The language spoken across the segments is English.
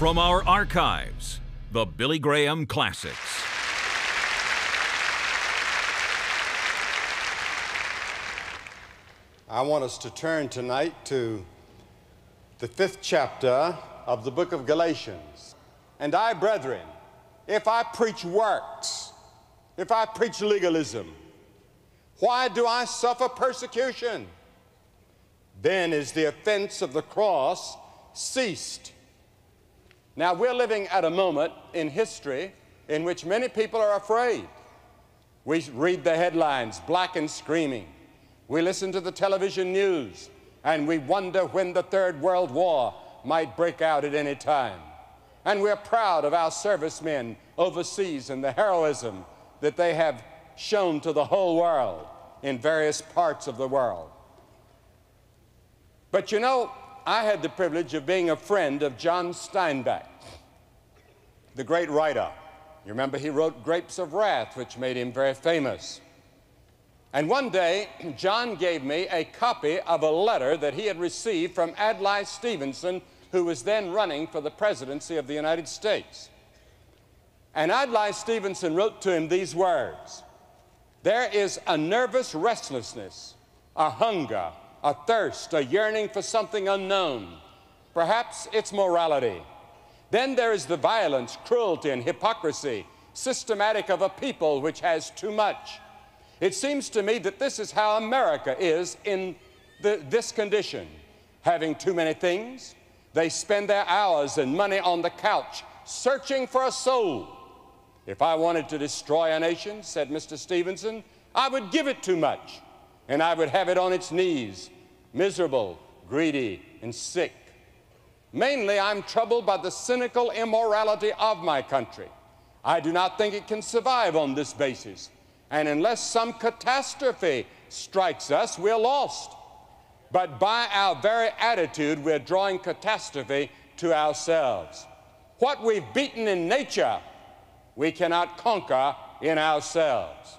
From our archives, the Billy Graham Classics. I want us to turn tonight to the fifth chapter of the book of Galatians. And I, brethren, if I preach works, if I preach legalism, why do I suffer persecution? Then is the offense of the cross ceased. Now, we're living at a moment in history in which many people are afraid. We read the headlines, black and screaming. We listen to the television news, and we wonder when the Third World War might break out at any time. And we're proud of our servicemen overseas and the heroism that they have shown to the whole world in various parts of the world. But you know, I had the privilege of being a friend of John Steinbeck, the great writer. You remember he wrote Grapes of Wrath, which made him very famous. And one day, John gave me a copy of a letter that he had received from Adlai Stevenson, who was then running for the presidency of the United States. And Adlai Stevenson wrote to him these words There is a nervous restlessness, a hunger, a thirst, a yearning for something unknown. Perhaps it's morality. Then there is the violence, cruelty, and hypocrisy, systematic of a people which has too much. It seems to me that this is how America is in the, this condition. Having too many things, they spend their hours and money on the couch searching for a soul. If I wanted to destroy a nation, said Mr. Stevenson, I would give it too much and I would have it on its knees, miserable, greedy, and sick. Mainly, I'm troubled by the cynical immorality of my country. I do not think it can survive on this basis. And unless some catastrophe strikes us, we're lost. But by our very attitude, we're drawing catastrophe to ourselves. What we've beaten in nature, we cannot conquer in ourselves.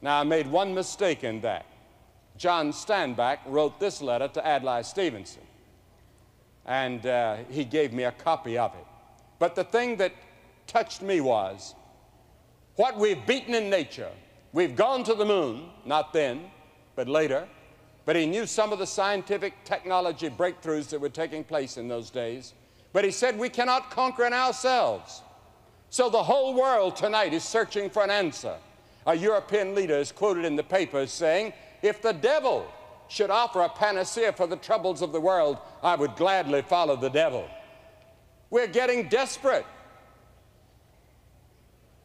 Now, I made one mistake in that. John Steinbeck wrote this letter to Adlai Stevenson, and uh, he gave me a copy of it. But the thing that touched me was what we've beaten in nature. We've gone to the moon, not then, but later. But he knew some of the scientific technology breakthroughs that were taking place in those days. But he said we cannot conquer in ourselves. So the whole world tonight is searching for an answer. A European leader is quoted in the papers saying, if the devil should offer a panacea for the troubles of the world, I would gladly follow the devil. We're getting desperate.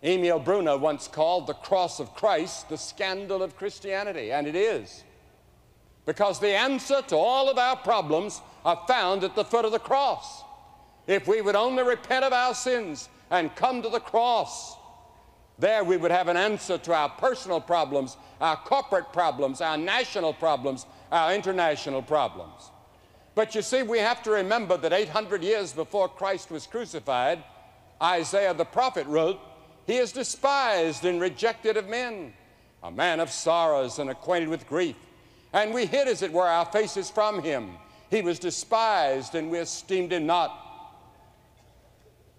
Emil Brunner once called the cross of Christ the scandal of Christianity, and it is. Because the answer to all of our problems are found at the foot of the cross. If we would only repent of our sins and come to the cross, there we would have an answer to our personal problems, our corporate problems, our national problems, our international problems. But you see, we have to remember that 800 years before Christ was crucified, Isaiah the prophet wrote, He is despised and rejected of men, a man of sorrows and acquainted with grief. And we hid, as it were, our faces from him. He was despised and we esteemed him not.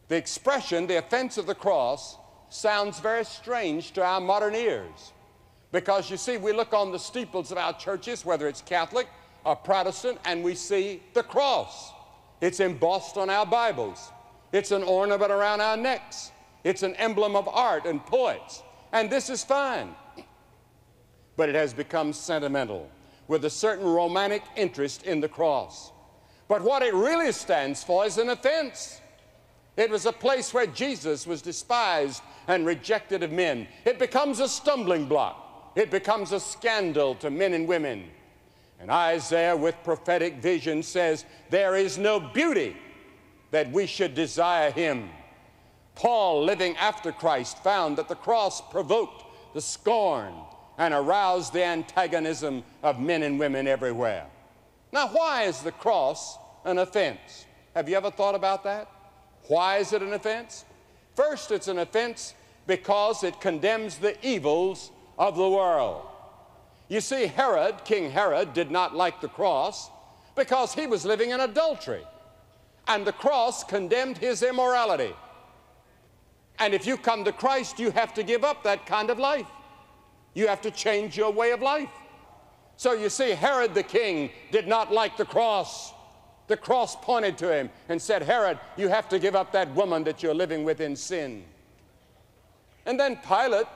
The expression, the offense of the cross, sounds very strange to our modern ears. Because you see, we look on the steeples of our churches, whether it's Catholic or Protestant, and we see the cross. It's embossed on our Bibles, it's an ornament around our necks, it's an emblem of art and poets. And this is fine. But it has become sentimental with a certain romantic interest in the cross. But what it really stands for is an offense. It was a place where Jesus was despised and rejected of men. It becomes a stumbling block. It becomes a scandal to men and women. And Isaiah, with prophetic vision, says, There is no beauty that we should desire him. Paul, living after Christ, found that the cross provoked the scorn and aroused the antagonism of men and women everywhere. Now, why is the cross an offense? Have you ever thought about that? Why is it an offense? First, it's an offense because it condemns the evils of the world. You see, Herod, King Herod, did not like the cross because he was living in adultery. And the cross condemned his immorality. And if you come to Christ, you have to give up that kind of life. You have to change your way of life. So you see, Herod the king did not like the cross. The cross pointed to him and said, Herod, you have to give up that woman that you're living with in sin. And then Pilate,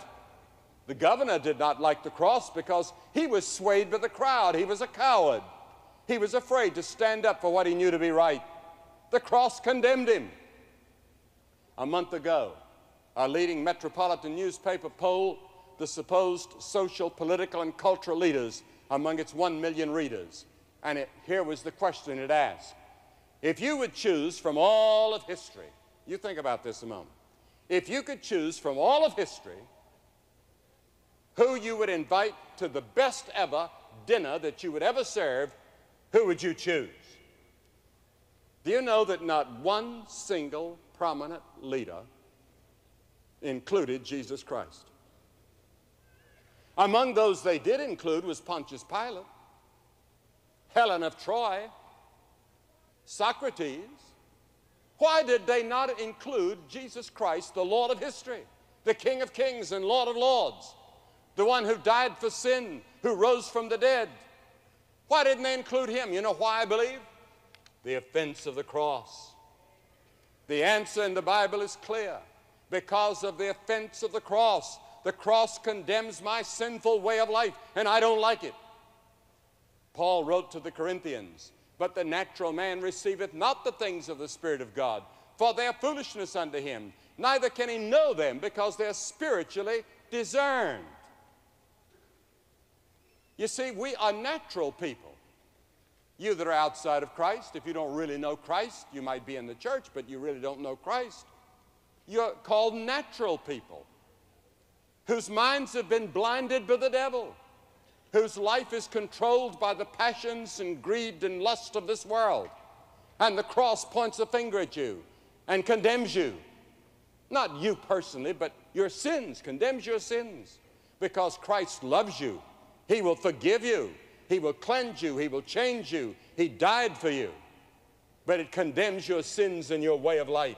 the governor, did not like the cross because he was swayed by the crowd. He was a coward. He was afraid to stand up for what he knew to be right. The cross condemned him. A month ago, our leading metropolitan newspaper polled the supposed social, political, and cultural leaders among its one million readers. And it, here was the question it asked. If you would choose from all of history, you think about this a moment. If you could choose from all of history who you would invite to the best ever dinner that you would ever serve, who would you choose? Do you know that not one single prominent leader included Jesus Christ? Among those they did include was Pontius Pilate, Helen of Troy, Socrates. Why did they not include Jesus Christ, the Lord of history, the King of kings and Lord of lords, the one who died for sin, who rose from the dead? Why didn't they include him? You know why I believe? The offense of the cross. The answer in the Bible is clear because of the offense of the cross. The cross condemns my sinful way of life, and I don't like it. Paul wrote to the Corinthians, But the natural man receiveth not the things of the Spirit of God, for they are foolishness unto him. Neither can he know them, because they are spiritually discerned. You see, we are natural people. You that are outside of Christ, if you don't really know Christ, you might be in the church, but you really don't know Christ. You're called natural people whose minds have been blinded by the devil, whose life is controlled by the passions and greed and lust of this world. And the cross points a finger at you and condemns you. Not you personally, but your sins, condemns your sins. Because Christ loves you. He will forgive you. He will cleanse you. He will change you. He died for you. But it condemns your sins and your way of life.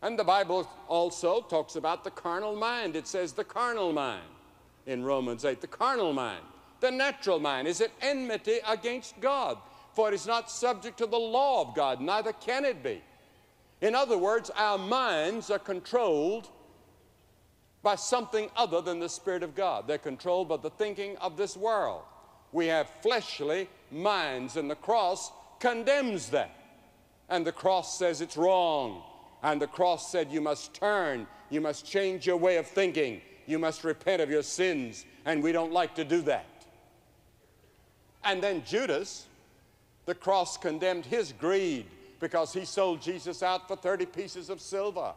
And the Bible also talks about the carnal mind. It says the carnal mind in Romans 8, the carnal mind. The natural mind is at enmity against God, for it is not subject to the law of God, neither can it be. In other words, our minds are controlled by something other than the Spirit of God. They're controlled by the thinking of this world. We have fleshly minds, and the cross condemns that. And the cross says it's wrong. And the cross said, You must turn, you must change your way of thinking, you must repent of your sins. And we don't like to do that. And then Judas, the cross condemned his greed because he sold Jesus out for 30 pieces of silver.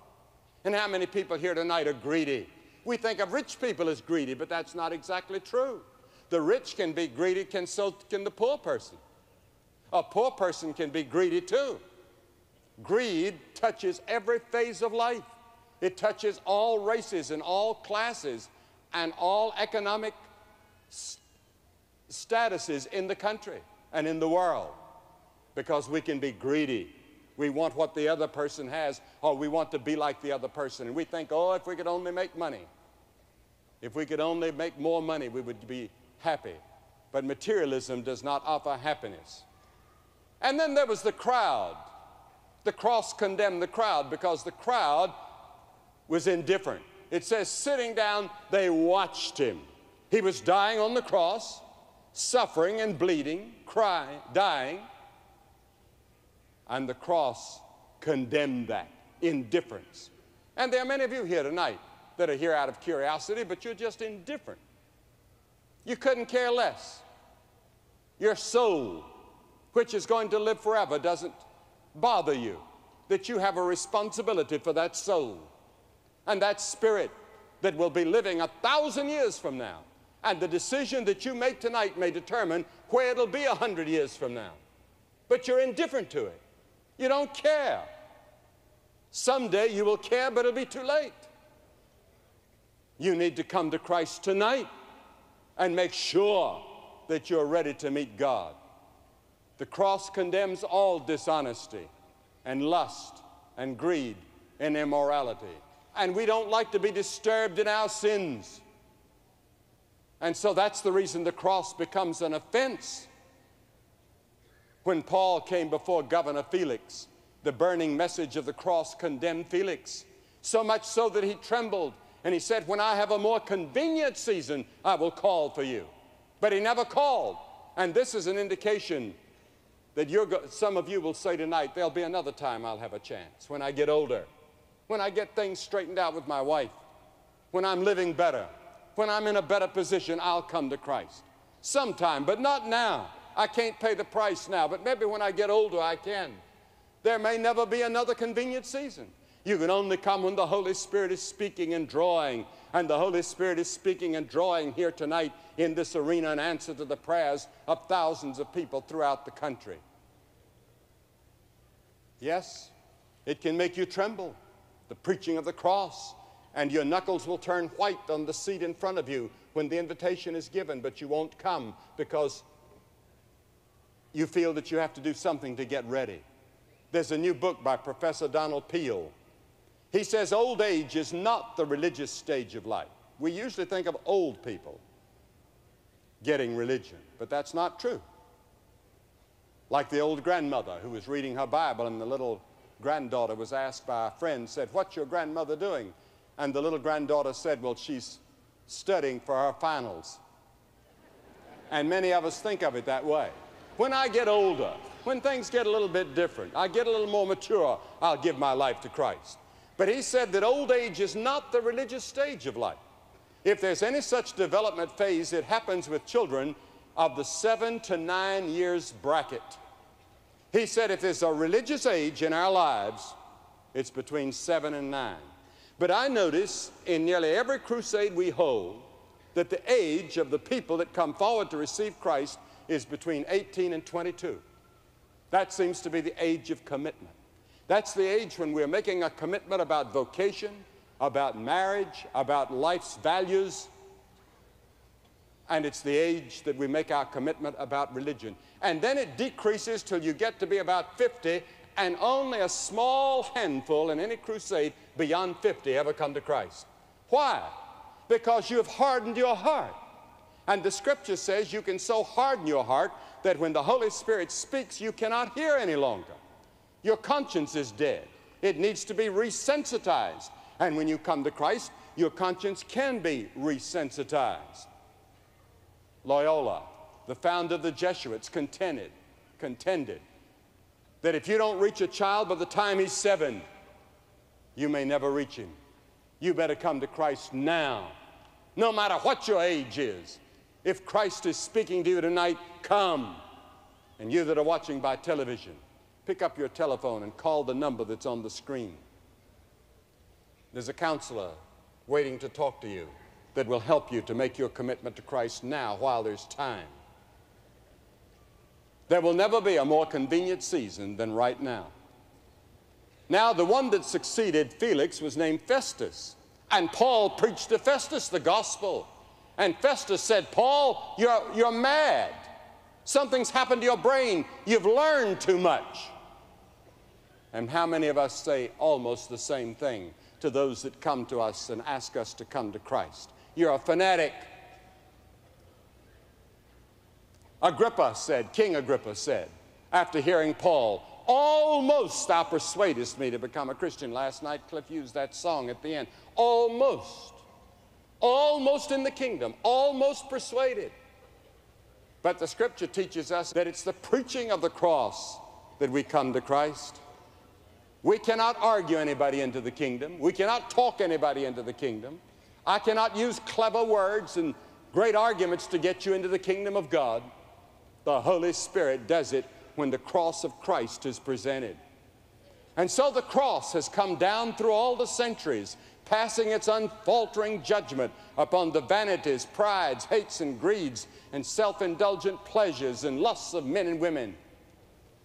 And how many people here tonight are greedy? We think of rich people as greedy, but that's not exactly true. The rich can be greedy, can so can the poor person. A poor person can be greedy too. Greed touches every phase of life. It touches all races and all classes and all economic statuses in the country and in the world because we can be greedy. We want what the other person has, or we want to be like the other person. And we think, oh, if we could only make money, if we could only make more money, we would be happy. But materialism does not offer happiness. And then there was the crowd the cross condemned the crowd because the crowd was indifferent. It says, sitting down, they watched him. He was dying on the cross, suffering and bleeding, crying, dying, and the cross condemned that indifference. And there are many of you here tonight that are here out of curiosity, but you're just indifferent. You couldn't care less. Your soul, which is going to live forever, doesn't bother you that you have a responsibility for that soul and that spirit that will be living a thousand years from now. And the decision that you make tonight may determine where it'll be a hundred years from now. But you're indifferent to it. You don't care. Someday you will care, but it'll be too late. You need to come to Christ tonight and make sure that you're ready to meet God. The cross condemns all dishonesty, and lust and greed and immorality. And we don't like to be disturbed in our sins. And so that's the reason the cross becomes an offense. When Paul came before Governor Felix, the burning message of the cross condemned Felix, so much so that he trembled and he said, When I have a more convenient season, I will call for you. But he never called. And this is an indication that some of you will say tonight, There'll be another time I'll have a chance when I get older, when I get things straightened out with my wife, when I'm living better, when I'm in a better position, I'll come to Christ. Sometime, but not now. I can't pay the price now, but maybe when I get older, I can. There may never be another convenient season. You can only come when the Holy Spirit is speaking and drawing. And the Holy Spirit is speaking and drawing here tonight in this arena in answer to the prayers of thousands of people throughout the country. Yes, it can make you tremble, the preaching of the cross, and your knuckles will turn white on the seat in front of you when the invitation is given, but you won't come because you feel that you have to do something to get ready. There's a new book by Professor Donald Peale. He says old age is not the religious stage of life. We usually think of old people getting religion, but that's not true. Like the old grandmother who was reading her Bible and the little granddaughter was asked by a friend, said, what's your grandmother doing? And the little granddaughter said, well, she's studying for her finals. And many of us think of it that way. When I get older, when things get a little bit different, I get a little more mature, I'll give my life to Christ. But he said that old age is not the religious stage of life. If there's any such development phase, it happens with children of the seven to nine years bracket. He said if there's a religious age in our lives, it's between seven and nine. But I notice in nearly every crusade we hold that the age of the people that come forward to receive Christ is between 18 and 22. That seems to be the age of commitment. That's the age when we're making a commitment about vocation, about marriage, about life's values. And it's the age that we make our commitment about religion. And then it decreases till you get to be about 50, and only a small handful in any crusade beyond 50 ever come to Christ. Why? Because you have hardened your heart. And the scripture says you can so harden your heart that when the Holy Spirit speaks, you cannot hear any longer. Your conscience is dead. It needs to be resensitized. And when you come to Christ, your conscience can be resensitized. Loyola, the founder of the Jesuits, contended, contended that if you don't reach a child by the time he's seven, you may never reach him. You better come to Christ now, no matter what your age is. If Christ is speaking to you tonight, come. And you that are watching by television, pick up your telephone and call the number that's on the screen. There's a counselor waiting to talk to you that will help you to make your commitment to Christ now while there's time. There will never be a more convenient season than right now. Now, the one that succeeded Felix was named Festus, and Paul preached to Festus the gospel. And Festus said, Paul, you're, you're mad. Something's happened to your brain. You've learned too much. And how many of us say almost the same thing to those that come to us and ask us to come to Christ? You're a fanatic. Agrippa said, King Agrippa said, after hearing Paul, almost thou persuadest me to become a Christian. Last night, Cliff used that song at the end. Almost almost in the kingdom, almost persuaded. But the scripture teaches us that it's the preaching of the cross that we come to Christ. We cannot argue anybody into the kingdom. We cannot talk anybody into the kingdom. I cannot use clever words and great arguments to get you into the kingdom of God. The Holy Spirit does it when the cross of Christ is presented. And so the cross has come down through all the centuries passing its unfaltering judgment upon the vanities, prides, hates, and greeds, and self indulgent pleasures and lusts of men and women.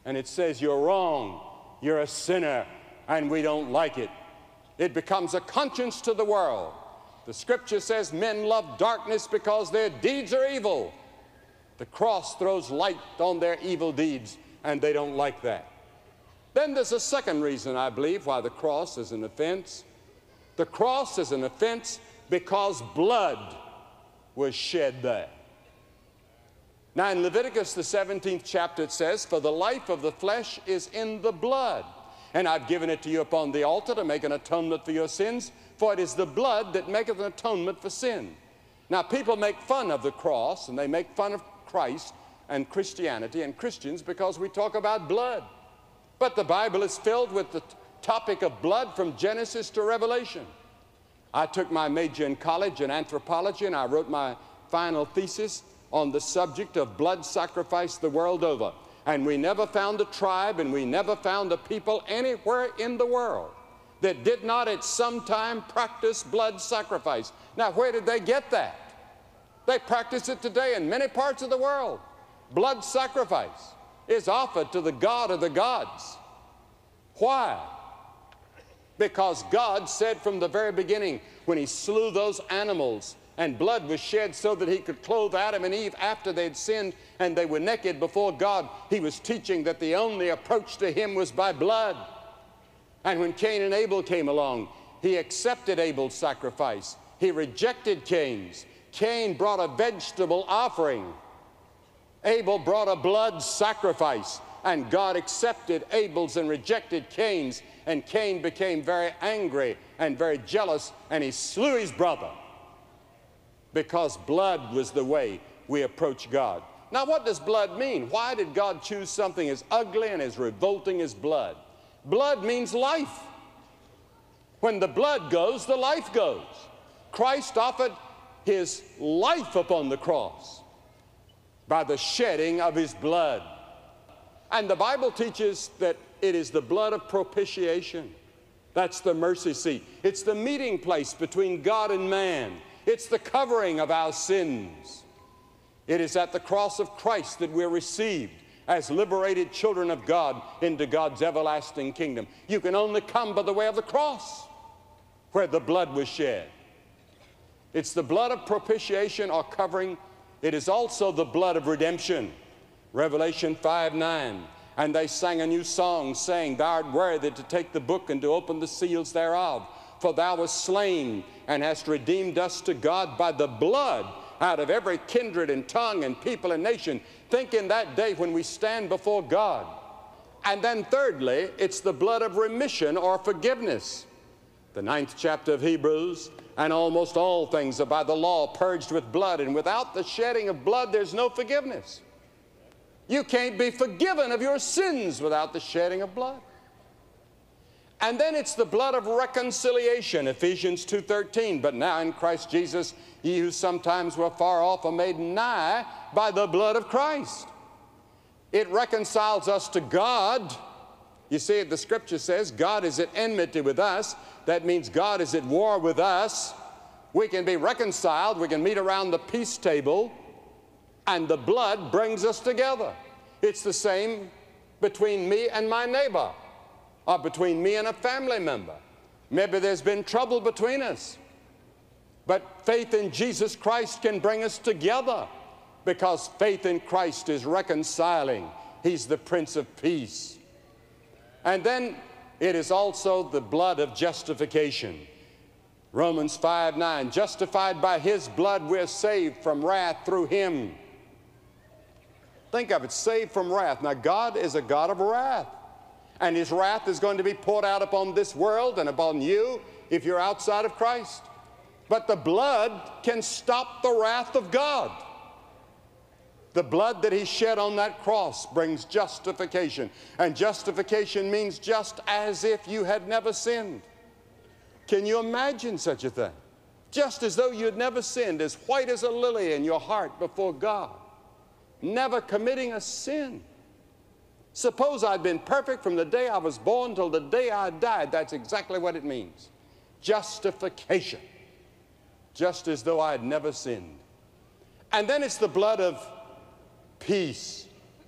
And it says, You're wrong, you're a sinner, and we don't like it. It becomes a conscience to the world. The scripture says men love darkness because their deeds are evil. The cross throws light on their evil deeds, and they don't like that. Then there's a second reason, I believe, why the cross is an offense. The cross is an offense because blood was shed there. Now, in Leviticus, the 17th chapter, it says, For the life of the flesh is in the blood, and I've given it to you upon the altar to make an atonement for your sins, for it is the blood that maketh an atonement for sin. Now, people make fun of the cross, and they make fun of Christ and Christianity and Christians because we talk about blood. But the Bible is filled with the topic of blood from Genesis to Revelation. I took my major in college in anthropology, and I wrote my final thesis on the subject of blood sacrifice the world over. And we never found a tribe and we never found a people anywhere in the world that did not at some time practice blood sacrifice. Now, where did they get that? They practice it today in many parts of the world. Blood sacrifice is offered to the God of the gods. Why? Because God said from the very beginning, when He slew those animals and blood was shed so that he could clothe Adam and Eve after they'd sinned and they were naked before God. He was teaching that the only approach to him was by blood. And when Cain and Abel came along, he accepted Abel's sacrifice. He rejected Cain's. Cain brought a vegetable offering. Abel brought a blood sacrifice. And God accepted Abel's and rejected Cain's. And Cain became very angry and very jealous, and he slew his brother because blood was the way we approach God. Now, what does blood mean? Why did God choose something as ugly and as revolting as blood? Blood means life. When the blood goes, the life goes. Christ offered his life upon the cross by the shedding of his blood. And the Bible teaches that it is the blood of propitiation. That's the mercy seat. It's the meeting place between God and man. It's the covering of our sins. It is at the cross of Christ that we're received as liberated children of God into God's everlasting kingdom. You can only come by the way of the cross where the blood was shed. It's the blood of propitiation or covering. It is also the blood of redemption. Revelation 5 9. And they sang a new song, saying, Thou art worthy to take the book and to open the seals thereof. For thou wast slain and hast redeemed us to God by the blood out of every kindred and tongue and people and nation. Think in that day when we stand before God. And then, thirdly, it's the blood of remission or forgiveness. The ninth chapter of Hebrews, and almost all things are by the law purged with blood, and without the shedding of blood, there's no forgiveness. You can't be forgiven of your sins without the shedding of blood. And then it's the blood of reconciliation, Ephesians 2.13. But now in Christ Jesus, ye who sometimes were far off are made nigh by the blood of Christ. It reconciles us to God. You see, the scripture says God is at enmity with us. That means God is at war with us. We can be reconciled. We can meet around the peace table. And the blood brings us together. It's the same between me and my neighbor or between me and a family member. Maybe there's been trouble between us. But faith in Jesus Christ can bring us together because faith in Christ is reconciling. He's the Prince of Peace. And then it is also the blood of justification. Romans 5 9, justified by his blood, we're saved from wrath through him. Think of it, saved from wrath. Now, God is a God of wrath and his wrath is going to be poured out upon this world and upon you if you're outside of Christ. But the blood can stop the wrath of God. The blood that he shed on that cross brings justification. And justification means just as if you had never sinned. Can you imagine such a thing? Just as though you had never sinned, as white as a lily in your heart before God, never committing a sin. Suppose I'd been perfect from the day I was born till the day I died. That's exactly what it means. Justification. Just as though I had never sinned. And then it's the blood of peace.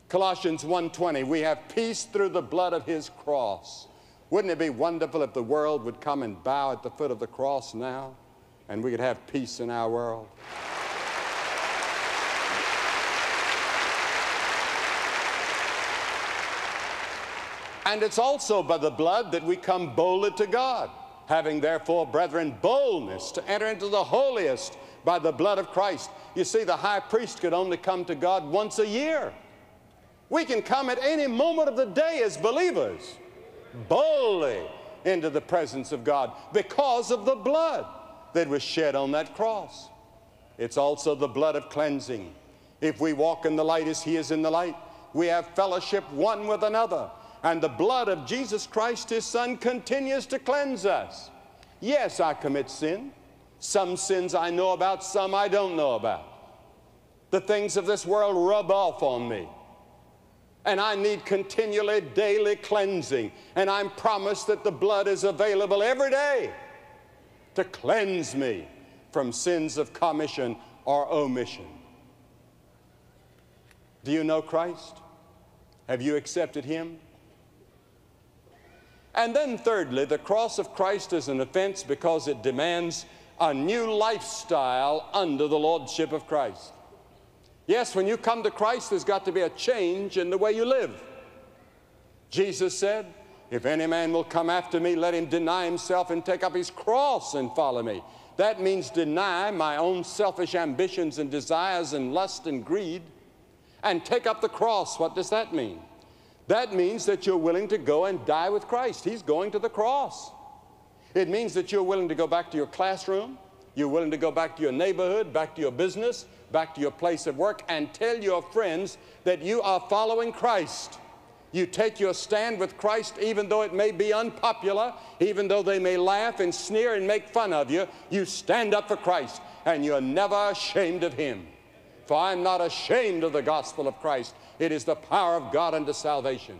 Colossians 1:20, we have peace through the blood of his cross. Wouldn't it be wonderful if the world would come and bow at the foot of the cross now and we could have peace in our world? And it's also by the blood that we come boldly to God, having therefore, brethren, boldness to enter into the holiest by the blood of Christ. You see, the high priest could only come to God once a year. We can come at any moment of the day as believers, boldly into the presence of God because of the blood that was shed on that cross. It's also the blood of cleansing. If we walk in the light as He is in the light, we have fellowship one with another. And the blood of Jesus Christ, His Son, continues to cleanse us. Yes, I commit sin. Some sins I know about, some I don't know about. The things of this world rub off on me. And I need continually daily cleansing. And I'm promised that the blood is available every day to cleanse me from sins of commission or omission. Do you know Christ? Have you accepted Him? And then, thirdly, the cross of Christ is an offense because it demands a new lifestyle under the Lordship of Christ. Yes, when you come to Christ, there's got to be a change in the way you live. Jesus said, If any man will come after me, let him deny himself and take up his cross and follow me. That means deny my own selfish ambitions and desires and lust and greed and take up the cross. What does that mean? That means that you're willing to go and die with Christ. He's going to the cross. It means that you're willing to go back to your classroom, you're willing to go back to your neighborhood, back to your business, back to your place of work, and tell your friends that you are following Christ. You take your stand with Christ even though it may be unpopular, even though they may laugh and sneer and make fun of you. You stand up for Christ and you're never ashamed of Him. For I'm not ashamed of the gospel of Christ. It is the power of God unto salvation.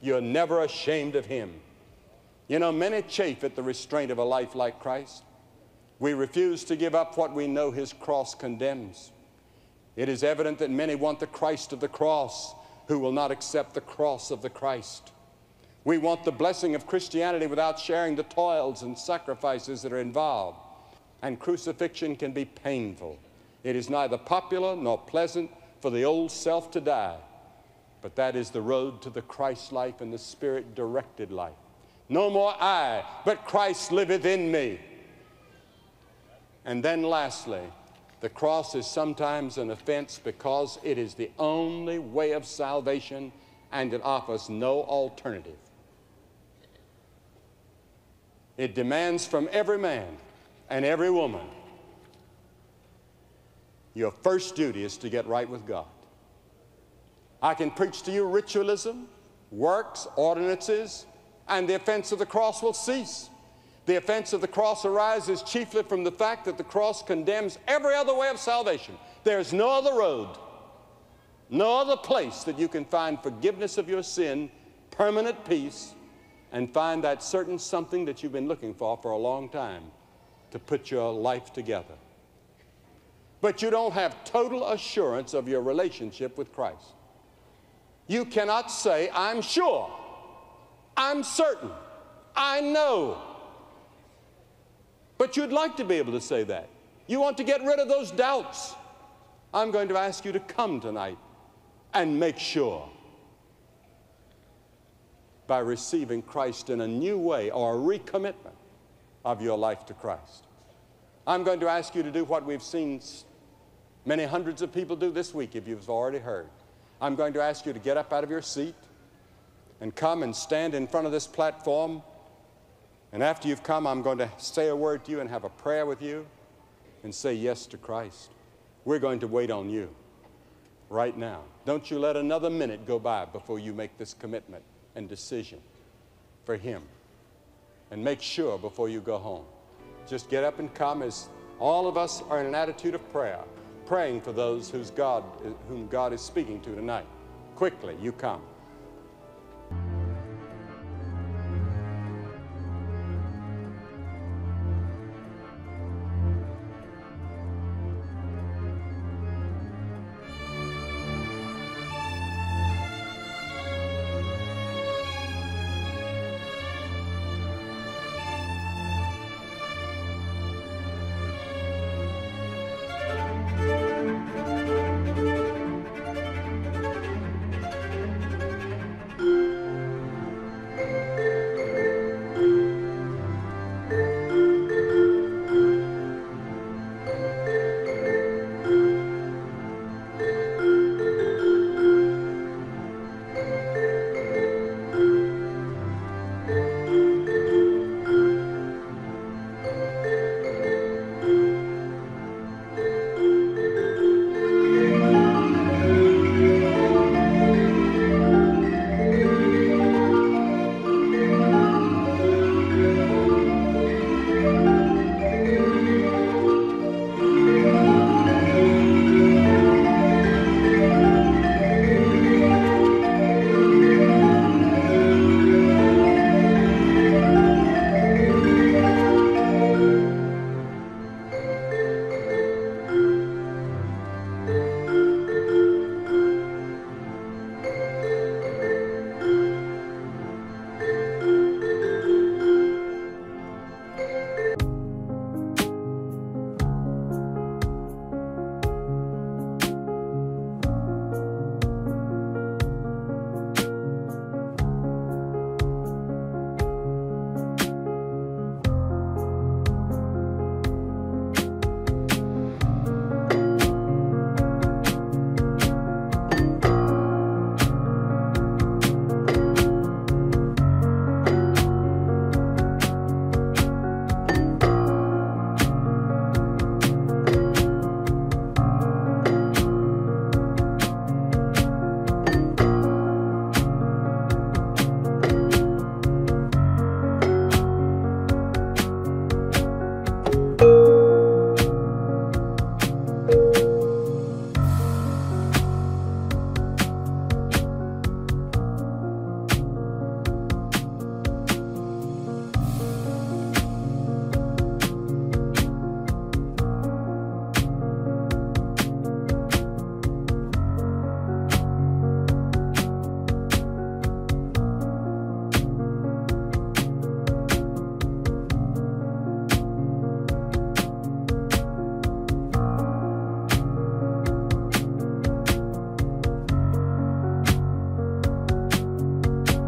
You're never ashamed of Him. You know, many chafe at the restraint of a life like Christ. We refuse to give up what we know His cross condemns. It is evident that many want the Christ of the cross who will not accept the cross of the Christ. We want the blessing of Christianity without sharing the toils and sacrifices that are involved. And crucifixion can be painful. It is neither popular nor pleasant for the old self to die, but that is the road to the Christ life and the Spirit directed life. No more I, but Christ liveth in me. And then lastly, the cross is sometimes an offense because it is the only way of salvation and it offers no alternative. It demands from every man and every woman your first duty is to get right with God. I can preach to you ritualism, works, ordinances, and the offense of the cross will cease. The offense of the cross arises chiefly from the fact that the cross condemns every other way of salvation. There's no other road, no other place that you can find forgiveness of your sin, permanent peace, and find that certain something that you've been looking for for a long time to put your life together. But you don't have total assurance of your relationship with Christ. You cannot say, I'm sure, I'm certain, I know. But you'd like to be able to say that. You want to get rid of those doubts. I'm going to ask you to come tonight and make sure by receiving Christ in a new way or a recommitment of your life to Christ. I'm going to ask you to do what we've seen Many hundreds of people do this week if you've already heard. I'm going to ask you to get up out of your seat and come and stand in front of this platform. And after you've come, I'm going to say a word to you and have a prayer with you and say yes to Christ. We're going to wait on you right now. Don't you let another minute go by before you make this commitment and decision for Him. And make sure before you go home. Just get up and come as all of us are in an attitude of prayer praying for those whose God, whom God is speaking to tonight. Quickly, you come.